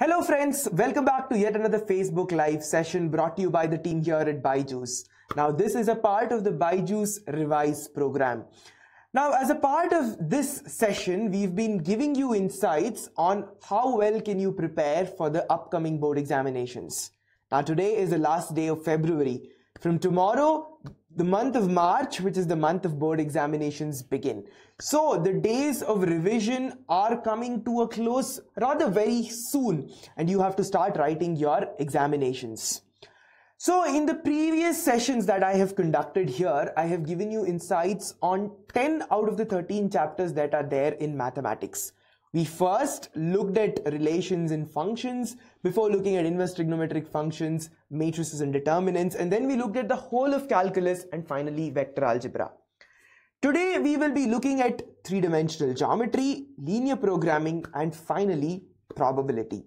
Hello friends, welcome back to yet another Facebook live session brought to you by the team here at Byju's. Now this is a part of the Byju's Revise program. Now as a part of this session, we've been giving you insights on how well can you prepare for the upcoming board examinations. Now today is the last day of February. From tomorrow, the month of March, which is the month of board examinations begin. So the days of revision are coming to a close rather very soon and you have to start writing your examinations. So in the previous sessions that I have conducted here, I have given you insights on 10 out of the 13 chapters that are there in mathematics. We first looked at relations and functions before looking at inverse trigonometric functions, matrices and determinants, and then we looked at the whole of calculus and finally vector algebra. Today we will be looking at three-dimensional geometry, linear programming, and finally probability.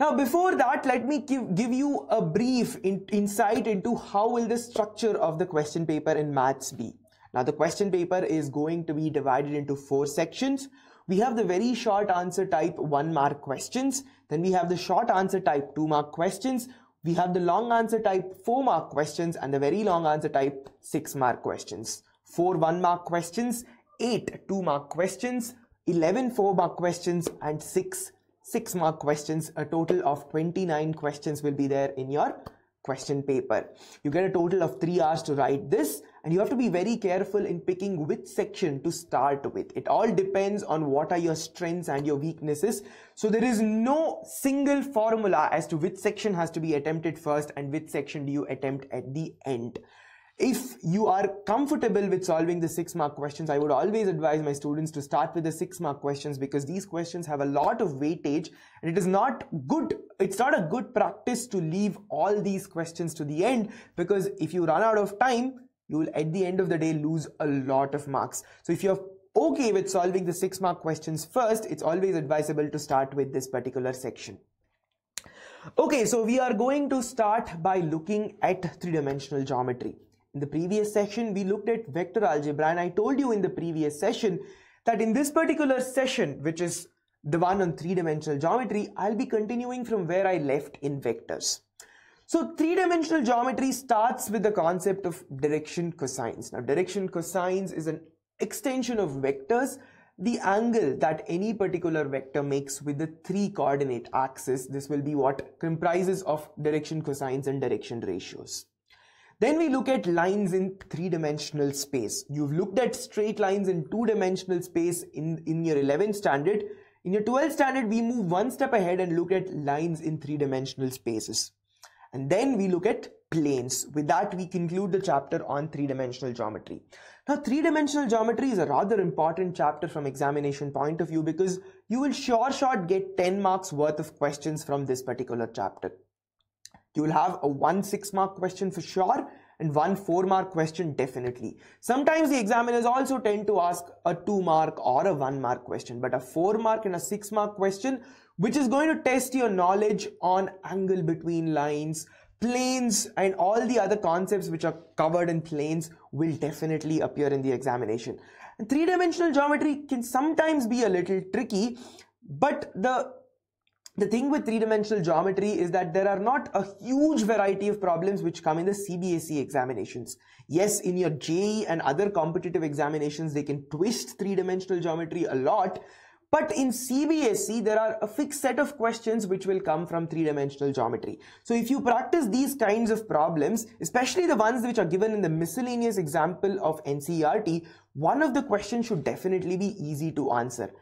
Now before that, let me give, give you a brief in, insight into how will the structure of the question paper in maths be. Now the question paper is going to be divided into four sections we have the very short answer type one mark questions. Then we have the short answer type two mark questions. We have the long answer type four mark questions and the very long answer type six mark questions. Four one mark questions, eight two mark questions, 11 four mark questions and six six mark questions. A total of 29 questions will be there in your question paper. You get a total of three hours to write this and you have to be very careful in picking which section to start with. It all depends on what are your strengths and your weaknesses. So there is no single formula as to which section has to be attempted first and which section do you attempt at the end. If you are comfortable with solving the six mark questions, I would always advise my students to start with the six mark questions because these questions have a lot of weightage and it is not good. It's not a good practice to leave all these questions to the end because if you run out of time, you will at the end of the day lose a lot of marks. So if you're okay with solving the six mark questions first, it's always advisable to start with this particular section. Okay, so we are going to start by looking at three-dimensional geometry. In the previous session, we looked at vector algebra and I told you in the previous session that in this particular session, which is the one on three-dimensional geometry, I'll be continuing from where I left in vectors. So three-dimensional geometry starts with the concept of direction cosines. Now direction cosines is an extension of vectors the angle that any particular vector makes with the three coordinate axis this will be what comprises of direction cosines and direction ratios then we look at lines in three-dimensional space. You've looked at straight lines in two-dimensional space in, in your 11th standard. In your 12th standard, we move one step ahead and look at lines in three-dimensional spaces. And then we look at planes. With that, we conclude the chapter on three-dimensional geometry. Now, three-dimensional geometry is a rather important chapter from examination point of view because you will sure shot get 10 marks worth of questions from this particular chapter. You will have a one six mark question for sure and one four mark question definitely. Sometimes the examiners also tend to ask a two mark or a one mark question, but a four mark and a six mark question, which is going to test your knowledge on angle between lines, planes and all the other concepts which are covered in planes will definitely appear in the examination. Three-dimensional geometry can sometimes be a little tricky, but the the thing with three-dimensional geometry is that there are not a huge variety of problems which come in the CBSE examinations. Yes, in your JEE and other competitive examinations, they can twist three-dimensional geometry a lot, but in CBSE, there are a fixed set of questions which will come from three-dimensional geometry. So if you practice these kinds of problems, especially the ones which are given in the miscellaneous example of NCERT, one of the questions should definitely be easy to answer.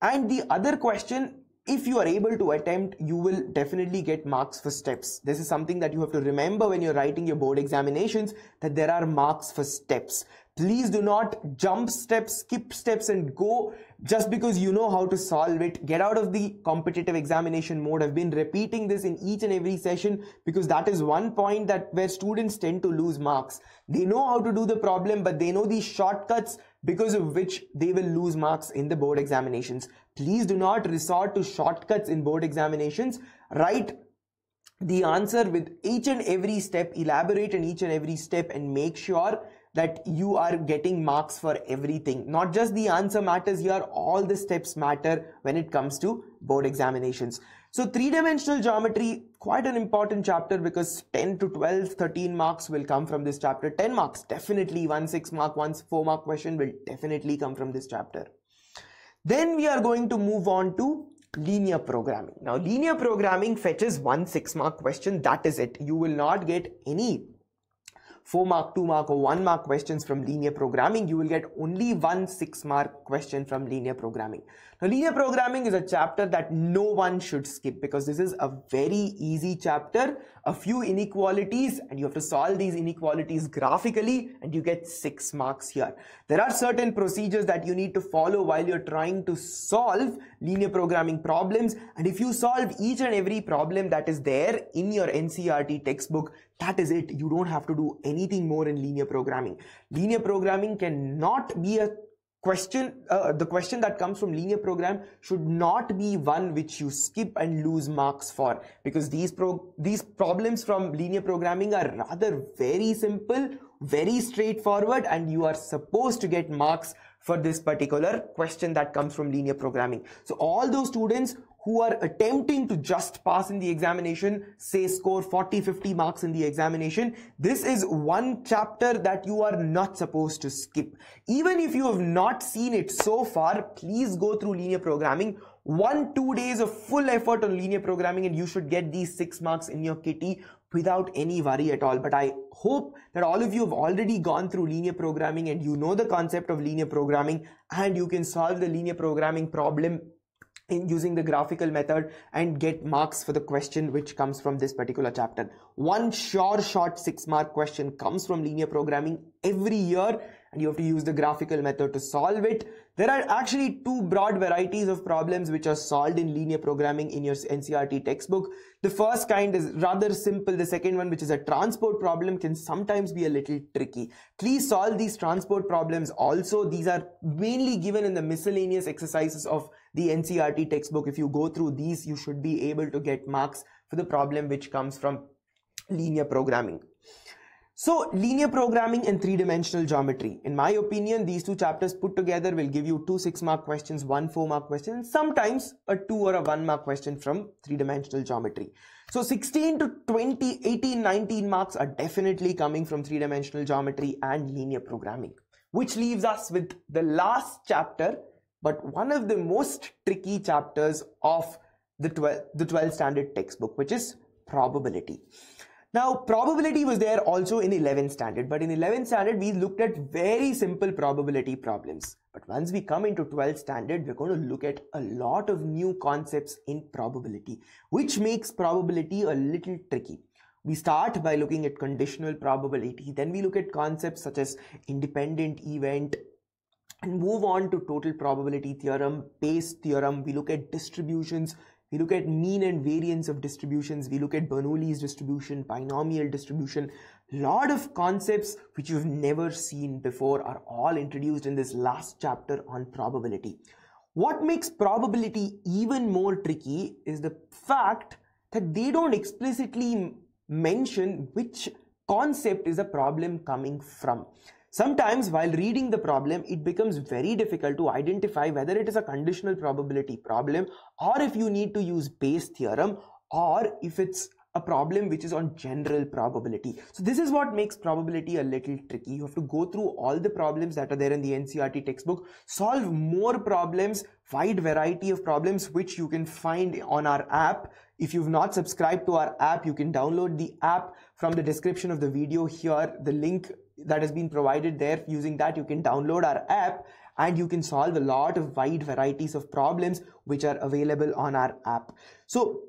And the other question if you are able to attempt, you will definitely get marks for steps. This is something that you have to remember when you're writing your board examinations, that there are marks for steps. Please do not jump steps, skip steps and go just because you know how to solve it. Get out of the competitive examination mode. I've been repeating this in each and every session because that is one point that where students tend to lose marks. They know how to do the problem, but they know these shortcuts because of which they will lose marks in the board examinations. Please do not resort to shortcuts in board examinations. Write the answer with each and every step, elaborate in each and every step and make sure that you are getting marks for everything. Not just the answer matters here, all the steps matter when it comes to board examinations. So three-dimensional geometry, quite an important chapter because 10 to 12, 13 marks will come from this chapter. 10 marks, definitely one 6 mark, one 4 mark question will definitely come from this chapter. Then we are going to move on to linear programming. Now linear programming fetches one 6 mark question. That is it. You will not get any 4 mark, 2 mark or 1 mark questions from linear programming, you will get only one 6 mark question from linear programming. Now linear programming is a chapter that no one should skip because this is a very easy chapter, a few inequalities and you have to solve these inequalities graphically and you get 6 marks here. There are certain procedures that you need to follow while you're trying to solve linear programming problems and if you solve each and every problem that is there in your NCERT textbook, that is it. You don't have to do anything more in linear programming. Linear programming cannot be a question uh, the question that comes from linear program should not be one which you skip and lose marks for because these pro these problems from linear programming are rather very simple very straightforward and you are supposed to get marks for this particular question that comes from linear programming. So all those students who are attempting to just pass in the examination, say score 40, 50 marks in the examination, this is one chapter that you are not supposed to skip. Even if you have not seen it so far, please go through linear programming. One, two days of full effort on linear programming and you should get these six marks in your kitty without any worry at all. But I hope that all of you have already gone through linear programming and you know the concept of linear programming and you can solve the linear programming problem in using the graphical method and get marks for the question which comes from this particular chapter. One sure short six mark question comes from linear programming every year and you have to use the graphical method to solve it. There are actually two broad varieties of problems which are solved in linear programming in your NCERT textbook. The first kind is rather simple. The second one, which is a transport problem, can sometimes be a little tricky. Please solve these transport problems also. These are mainly given in the miscellaneous exercises of the NCERT textbook. If you go through these, you should be able to get marks for the problem which comes from linear programming. So linear programming and three-dimensional geometry. In my opinion, these two chapters put together will give you two six-mark questions, one four-mark question, and sometimes a two or a one-mark question from three-dimensional geometry. So 16 to 20, 18, 19 marks are definitely coming from three-dimensional geometry and linear programming, which leaves us with the last chapter, but one of the most tricky chapters of the 12, the 12 standard textbook, which is probability. Now, probability was there also in 11th standard, but in 11th standard, we looked at very simple probability problems. But once we come into 12th standard, we're going to look at a lot of new concepts in probability, which makes probability a little tricky. We start by looking at conditional probability, then we look at concepts such as independent event, and move on to total probability theorem, Bayes theorem. We look at distributions, we look at mean and variance of distributions. We look at Bernoulli's distribution, binomial distribution. A lot of concepts which you've never seen before are all introduced in this last chapter on probability. What makes probability even more tricky is the fact that they don't explicitly mention which concept is the problem coming from. Sometimes while reading the problem, it becomes very difficult to identify whether it is a conditional probability problem or if you need to use Bayes theorem or if it's a problem which is on general probability. So this is what makes probability a little tricky. You have to go through all the problems that are there in the NCERT textbook, solve more problems, wide variety of problems which you can find on our app. If you've not subscribed to our app, you can download the app from the description of the video here. The link that has been provided there. Using that, you can download our app and you can solve a lot of wide varieties of problems which are available on our app. So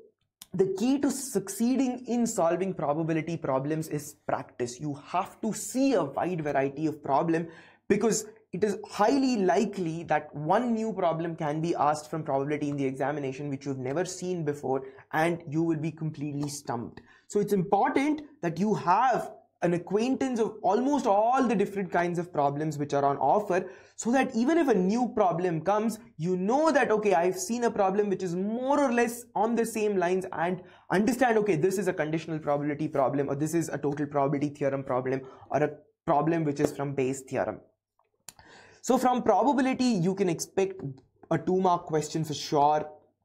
the key to succeeding in solving probability problems is practice. You have to see a wide variety of problem because it is highly likely that one new problem can be asked from probability in the examination which you've never seen before and you will be completely stumped. So it's important that you have an acquaintance of almost all the different kinds of problems which are on offer so that even if a new problem comes you know that okay i've seen a problem which is more or less on the same lines and understand okay this is a conditional probability problem or this is a total probability theorem problem or a problem which is from Bayes theorem. So from probability, you can expect a two mark question for sure,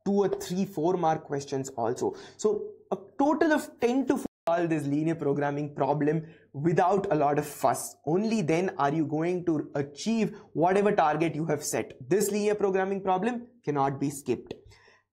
two or three, four mark questions also. So a total of 10 to solve this linear programming problem without a lot of fuss. Only then are you going to achieve whatever target you have set. This linear programming problem cannot be skipped.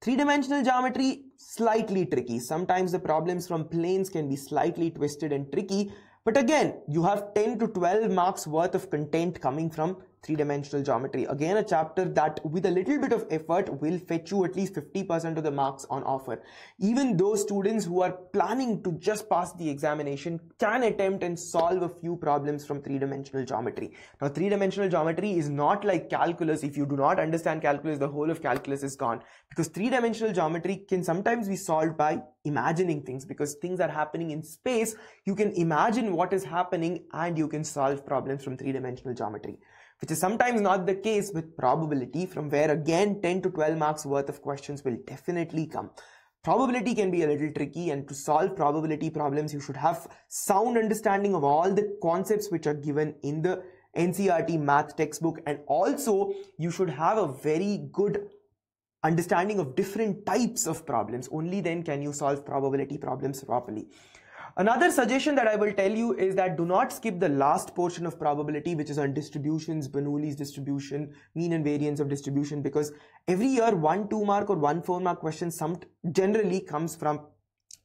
Three-dimensional geometry, slightly tricky. Sometimes the problems from planes can be slightly twisted and tricky. But again, you have 10 to 12 marks worth of content coming from three-dimensional geometry. Again, a chapter that with a little bit of effort will fetch you at least 50% of the marks on offer. Even those students who are planning to just pass the examination can attempt and solve a few problems from three-dimensional geometry. Now, three-dimensional geometry is not like calculus. If you do not understand calculus, the whole of calculus is gone. Because three-dimensional geometry can sometimes be solved by imagining things because things are happening in space. You can imagine what is happening and you can solve problems from three-dimensional geometry which is sometimes not the case with probability from where again 10 to 12 marks worth of questions will definitely come. Probability can be a little tricky and to solve probability problems you should have sound understanding of all the concepts which are given in the NCERT math textbook and also you should have a very good understanding of different types of problems. Only then can you solve probability problems properly. Another suggestion that I will tell you is that do not skip the last portion of probability, which is on distributions, Bernoulli's distribution, mean and variance of distribution, because every year one two mark or one four mark question some generally comes from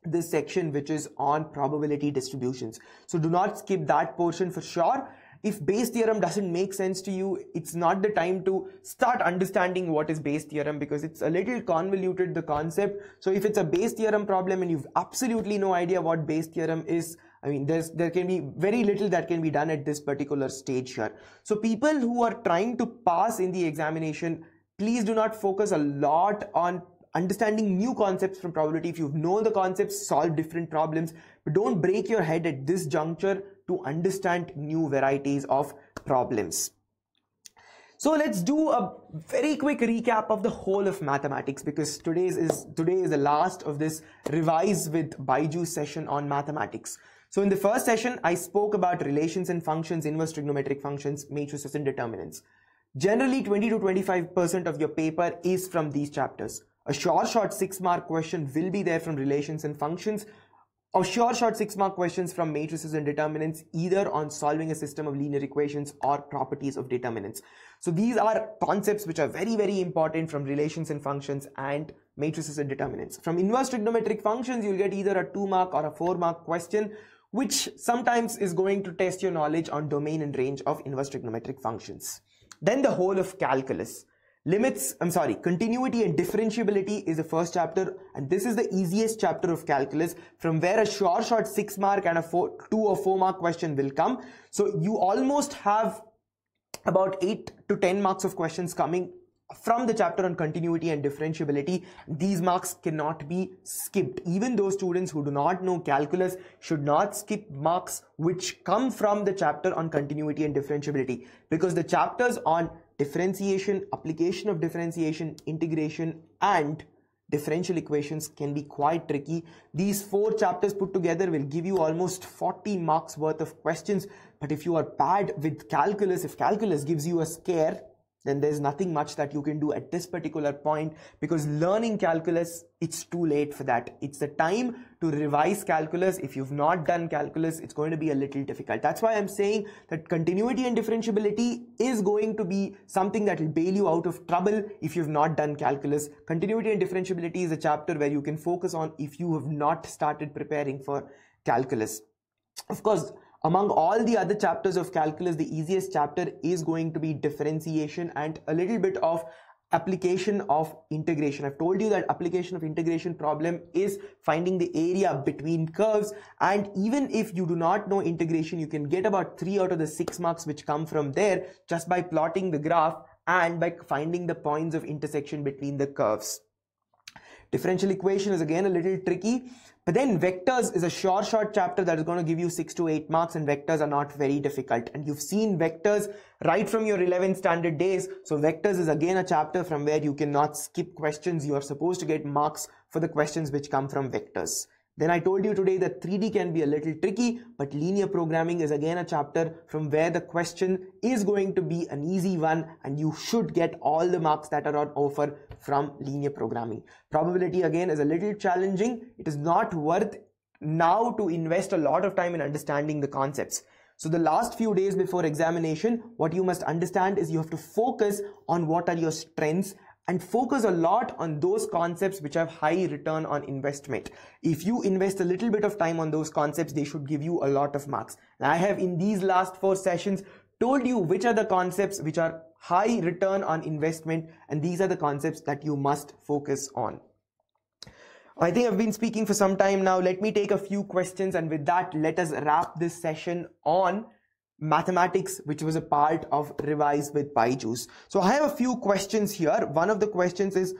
this section which is on probability distributions. So do not skip that portion for sure if Bayes theorem doesn't make sense to you, it's not the time to start understanding what is Bayes theorem because it's a little convoluted, the concept. So if it's a Bayes theorem problem and you've absolutely no idea what Bayes theorem is, I mean, there's, there can be very little that can be done at this particular stage here. So people who are trying to pass in the examination, please do not focus a lot on understanding new concepts from probability. If you know the concepts, solve different problems, but don't break your head at this juncture to understand new varieties of problems. So let's do a very quick recap of the whole of mathematics because today's is today is the last of this revise with Byju's session on mathematics. So in the first session, I spoke about relations and functions, inverse trigonometric functions, matrices and determinants. Generally 20 to 25% of your paper is from these chapters. A short, short six mark question will be there from relations and functions or sure short six mark questions from matrices and determinants either on solving a system of linear equations or properties of determinants. So these are concepts which are very very important from relations and functions and matrices and determinants. From inverse trigonometric functions you'll get either a 2 mark or a 4 mark question which sometimes is going to test your knowledge on domain and range of inverse trigonometric functions. Then the whole of calculus. Limits, I'm sorry, continuity and differentiability is the first chapter and this is the easiest chapter of calculus from where a short short 6 mark and a four, 2 or 4 mark question will come. So you almost have about 8 to 10 marks of questions coming from the chapter on continuity and differentiability these marks cannot be skipped even those students who do not know calculus should not skip marks which come from the chapter on continuity and differentiability because the chapters on differentiation, application of differentiation, integration, and differential equations can be quite tricky. These four chapters put together will give you almost 40 marks worth of questions. But if you are bad with calculus, if calculus gives you a scare, then there's nothing much that you can do at this particular point because learning calculus, it's too late for that. It's the time to revise calculus. If you've not done calculus, it's going to be a little difficult. That's why I'm saying that continuity and differentiability is going to be something that will bail you out of trouble if you've not done calculus. Continuity and differentiability is a chapter where you can focus on if you have not started preparing for calculus. Of course, among all the other chapters of calculus, the easiest chapter is going to be differentiation and a little bit of application of integration. I've told you that application of integration problem is finding the area between curves and even if you do not know integration, you can get about 3 out of the 6 marks which come from there just by plotting the graph and by finding the points of intersection between the curves. Differential equation is again a little tricky but then vectors is a short, short chapter that is going to give you six to eight marks and vectors are not very difficult. And you've seen vectors right from your 11 standard days. So vectors is again a chapter from where you cannot skip questions. You are supposed to get marks for the questions which come from vectors. Then I told you today that 3D can be a little tricky, but linear programming is again a chapter from where the question is going to be an easy one and you should get all the marks that are on offer from linear programming. Probability again is a little challenging. It is not worth now to invest a lot of time in understanding the concepts. So the last few days before examination, what you must understand is you have to focus on what are your strengths and focus a lot on those concepts which have high return on investment. If you invest a little bit of time on those concepts, they should give you a lot of marks. And I have in these last four sessions told you which are the concepts which are high return on investment and these are the concepts that you must focus on. I think I've been speaking for some time now. Let me take a few questions and with that, let us wrap this session on mathematics, which was a part of Revise with Byju's. So I have a few questions here. One of the questions is,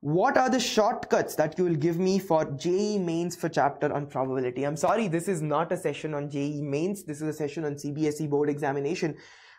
what are the shortcuts that you will give me for JEE mains for chapter on probability? I'm sorry, this is not a session on JEE mains. This is a session on CBSE board examination.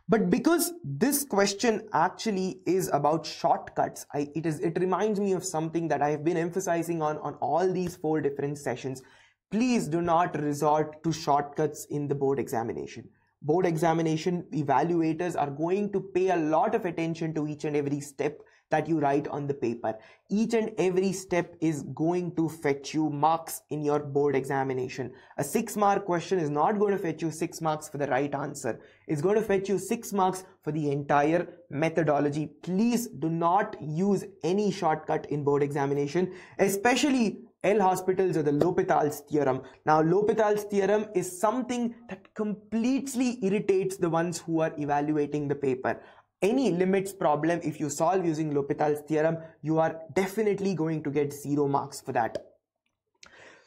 But because this question actually is about shortcuts, I, it is it reminds me of something that I have been emphasizing on on all these four different sessions. Please do not resort to shortcuts in the board examination board examination evaluators are going to pay a lot of attention to each and every step that you write on the paper. Each and every step is going to fetch you marks in your board examination. A six mark question is not going to fetch you six marks for the right answer. It's going to fetch you six marks for the entire methodology. Please do not use any shortcut in board examination, especially L'Hospital's or the L'Hopital's theorem. Now, L'Hopital's theorem is something that completely irritates the ones who are evaluating the paper. Any limits problem, if you solve using L'Hopital's theorem, you are definitely going to get zero marks for that.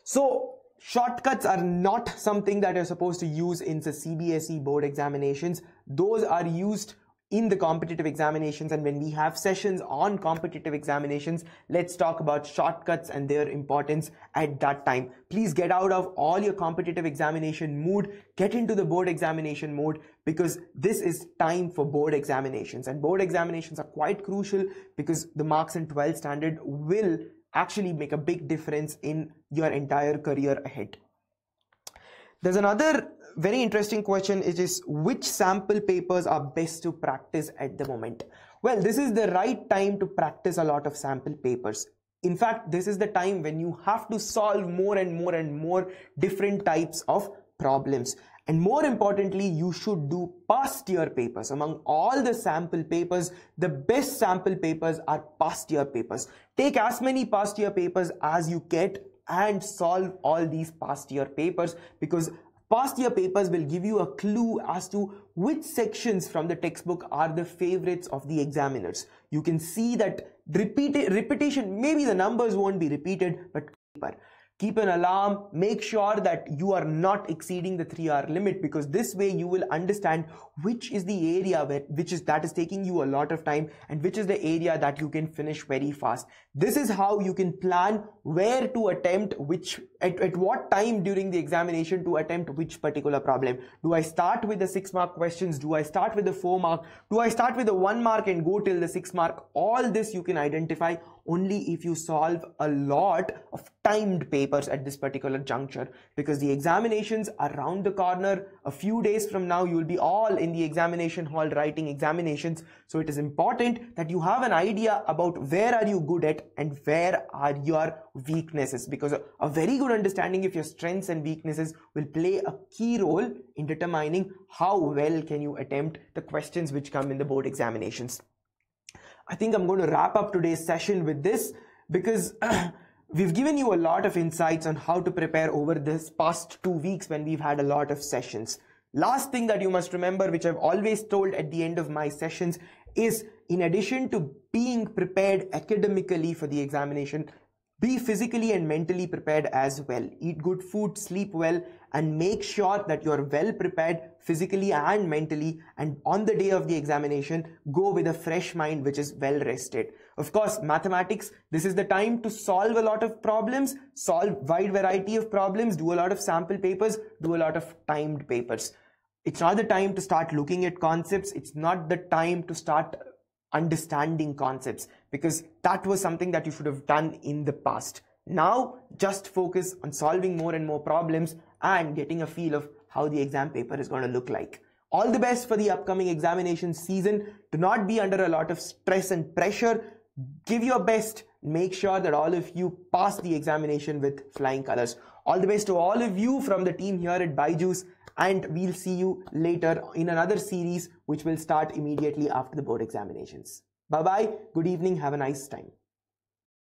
So, shortcuts are not something that you're supposed to use in the CBSE board examinations. Those are used in the competitive examinations and when we have sessions on competitive examinations let's talk about shortcuts and their importance at that time. Please get out of all your competitive examination mood. Get into the board examination mode because this is time for board examinations. And board examinations are quite crucial because the marks in 12 standard will actually make a big difference in your entire career ahead. There's another very interesting question is just which sample papers are best to practice at the moment? Well this is the right time to practice a lot of sample papers. In fact this is the time when you have to solve more and more and more different types of problems. And more importantly you should do past year papers. Among all the sample papers the best sample papers are past year papers. Take as many past year papers as you get and solve all these past year papers because Past year papers will give you a clue as to which sections from the textbook are the favorites of the examiners. You can see that repeat repetition, maybe the numbers won't be repeated, but keep an alarm. Make sure that you are not exceeding the 3 hour limit because this way you will understand which is the area where which is that is taking you a lot of time and which is the area that you can finish very fast. This is how you can plan where to attempt which at, at what time during the examination to attempt which particular problem. Do i start with the 6 mark questions? Do i start with the 4 mark do i start with the 1 mark and go till the 6 mark? All this you can identify only if you solve a lot of timed papers at this particular juncture because the examinations are around the corner. A few days from now you will be all in the examination hall writing examinations. So it is important that you have an idea about where are you good at and where are your weaknesses because a, a very good understanding of your strengths and weaknesses will play a key role in determining how well can you attempt the questions which come in the board examinations I think I'm going to wrap up today's session with this because we've given you a lot of insights on how to prepare over this past two weeks when we've had a lot of sessions. Last thing that you must remember, which I've always told at the end of my sessions, is in addition to being prepared academically for the examination, be physically and mentally prepared as well. Eat good food, sleep well, and make sure that you're well prepared physically and mentally. And on the day of the examination, go with a fresh mind which is well rested. Of course, mathematics, this is the time to solve a lot of problems, solve wide variety of problems, do a lot of sample papers, do a lot of timed papers. It's not the time to start looking at concepts. It's not the time to start understanding concepts because that was something that you should have done in the past. Now just focus on solving more and more problems and getting a feel of how the exam paper is going to look like. All the best for the upcoming examination season. Do not be under a lot of stress and pressure. Give your best. Make sure that all of you pass the examination with flying colors. All the best to all of you from the team here at Byju's and we'll see you later in another series which will start immediately after the board examinations. Bye bye. Good evening. Have a nice time.